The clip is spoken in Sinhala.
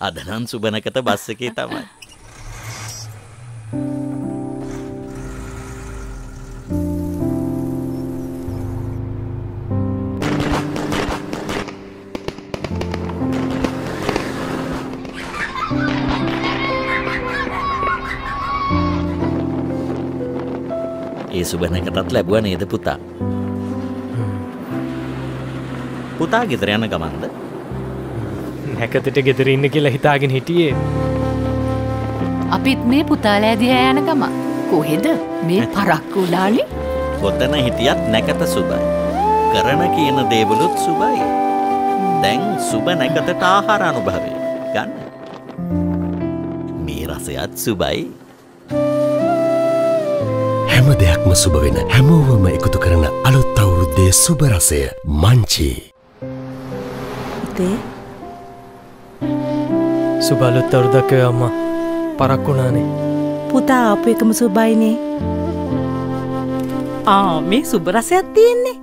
අදනම් සුබනකත බස් එකේ තමයි. ඒ සුබනකටත් ලැබුව නේද පුතා. පුතා ගෙදර යන ගමන්ද නැකතට ගෙදර ඉන්න කියලා හිතාගෙන හිටියේ අපිත් මේ පුතාලෑ දිහැ යන ගම කොහෙද මේ පරක්කුලානේ කොතන හිටියත් නැකත සුබයි. කරන කියන දේවලුත් සුබයි. දැන් සුබ නැකතට ආහාර අනුභවය ගන්න. මේ රසයත් සුබයි හැම දෙයක්ම සුබ වෙන හැමෝවම එකතු කරන අලුත් අවුරුද්දේ සුබරසය මංචි. පුතේ සුබලුත් අවුරුදක්කය අම්මා. පරක්කුණානේ. පුතා ආපු එකම සුබයිනේ. ආ මේ සුබරසයක් තියෙන්නේ